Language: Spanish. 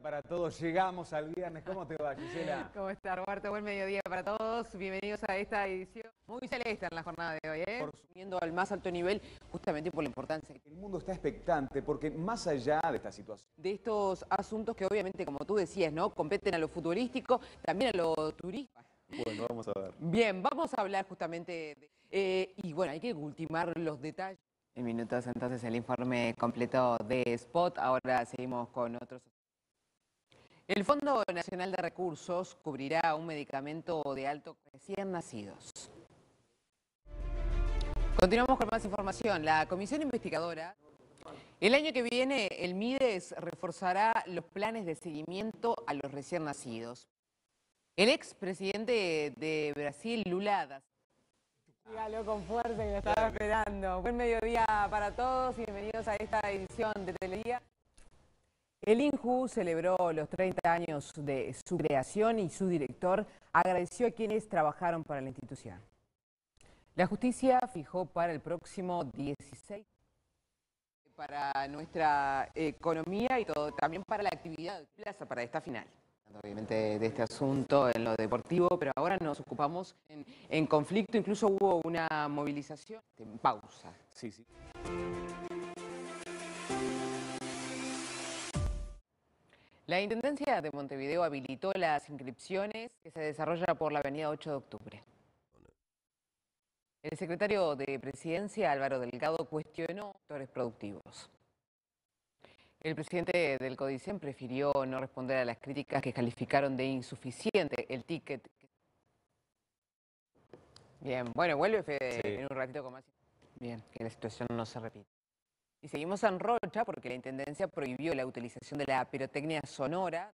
para todos, llegamos al viernes. ¿Cómo te va, Gisela? ¿Cómo está, Roberto? Buen mediodía para todos. Bienvenidos a esta edición muy celeste en la jornada de hoy, ¿eh? Subiendo al más alto nivel justamente por la importancia El mundo está expectante porque más allá de esta situación, de estos asuntos que obviamente, como tú decías, ¿no? Competen a lo futbolístico, también a lo turístico. bueno, vamos a ver. Bien, vamos a hablar justamente de... eh, y bueno, hay que ultimar los detalles. En minutos entonces el informe completo de Spot. Ahora seguimos con otros. El Fondo Nacional de Recursos cubrirá un medicamento de alto recién nacidos. Continuamos con más información. La comisión investigadora, el año que viene, el MIDES reforzará los planes de seguimiento a los recién nacidos. El expresidente de Brasil, Lula da Dígalo con fuerza que lo estaba esperando. Buen mediodía para todos y bienvenidos a esta edición de Televía. El INJU celebró los 30 años de su creación y su director agradeció a quienes trabajaron para la institución. La justicia fijó para el próximo 16 para nuestra economía y todo, también para la actividad de plaza para esta final. Obviamente de este asunto en lo deportivo, pero ahora nos ocupamos en, en conflicto, incluso hubo una movilización en pausa. Sí, sí. La Intendencia de Montevideo habilitó las inscripciones que se desarrolla por la avenida 8 de octubre. El secretario de Presidencia, Álvaro Delgado, cuestionó sectores productivos. El presidente del CODICEN prefirió no responder a las críticas que calificaron de insuficiente el ticket. Bien, bueno, vuelve Fede Sí. en un ratito con más. Bien, que la situación no se repita. Y seguimos en Rocha porque la Intendencia prohibió la utilización de la pirotecnia sonora